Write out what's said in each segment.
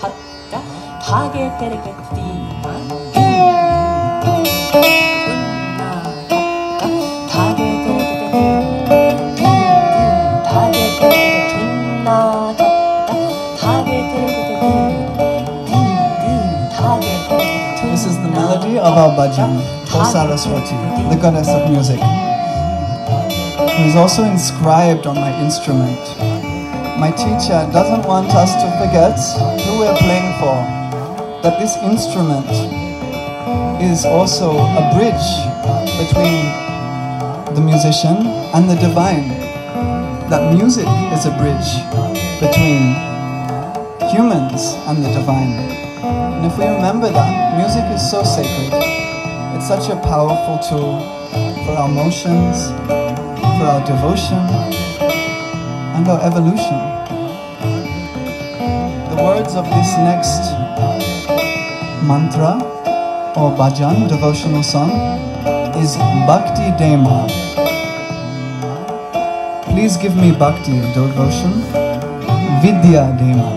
Tage tereke This is the melody of our bhajan for Saraswati, the goddess of music, who is also inscribed on my instrument. My teacher doesn't want us to forget who we're playing for, that this instrument is also a bridge between the musician and the divine. That music is a bridge between humans and the divine. And if we remember that, music is so sacred. It's such a powerful tool for our emotions, for our devotion, and our evolution. Words of this next mantra or bhajan, devotional song, is Bhakti Dema. Please give me bhakti, devotion, Vidya Dema.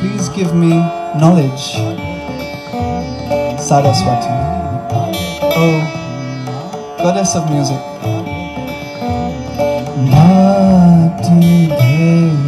Please give me knowledge, Saraswati. Oh, goddess of music. Bhakti Dema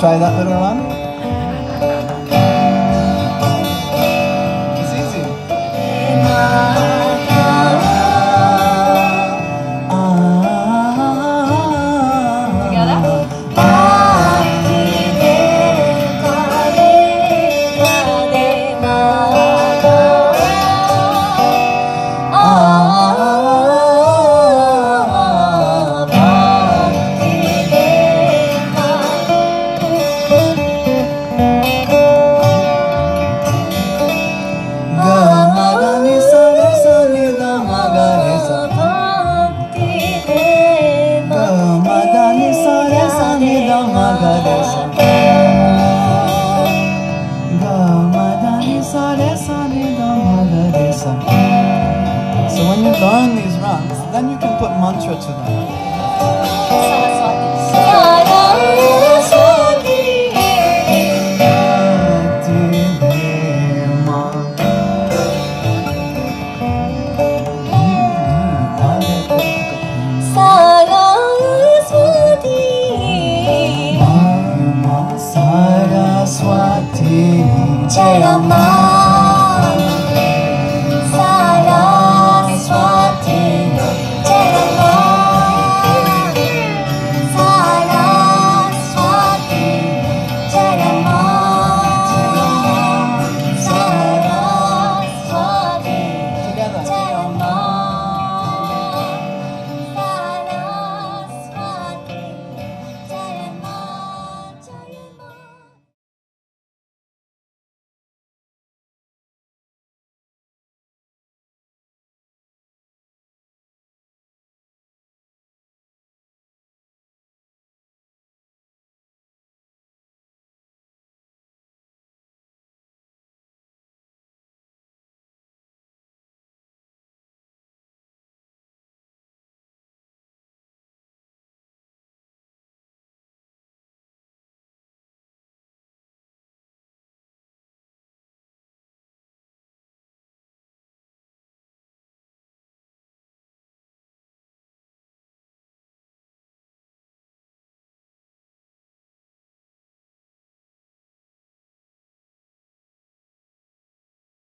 try that little one? Can put mantra to them. Saraswati Jayama